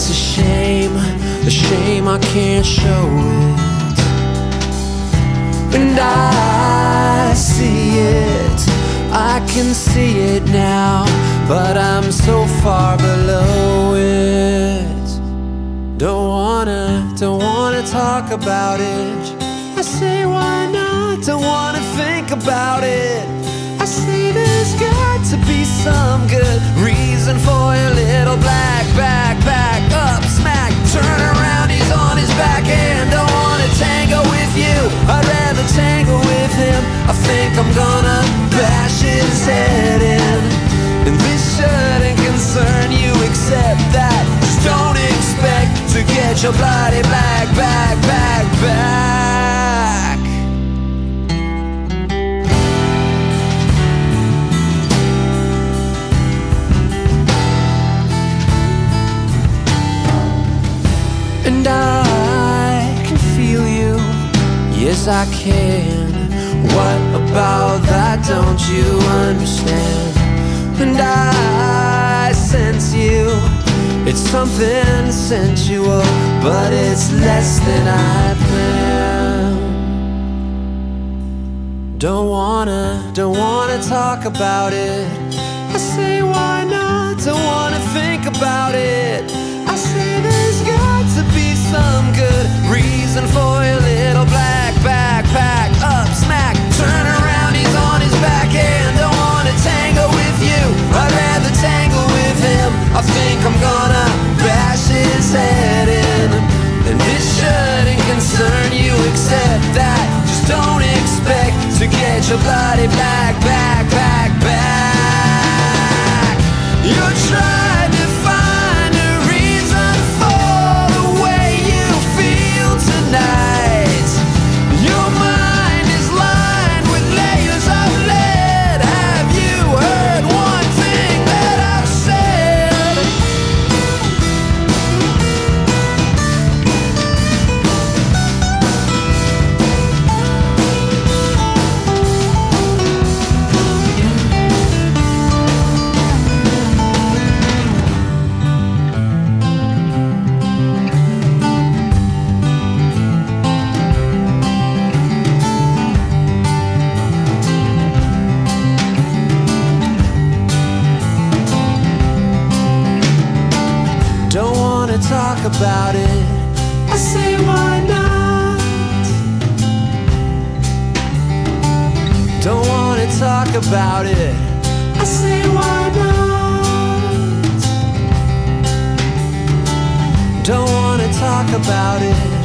It's a shame, a shame I can't show it. And I see it, I can see it now, but I'm so far below it. Don't wanna, don't wanna talk about it. I say, why not? Don't wanna think about it. I say, there's got to be some good reason for your bloody black back, back, back. And I can feel you, yes I can. What about that don't you understand? And I sense you, it's something sensual, but it's less than I planned. Don't wanna, don't wanna talk about it. I say why not? Don't wanna think about talk about it. I say why not? Don't wanna talk about it. I say why not? Don't wanna talk about it.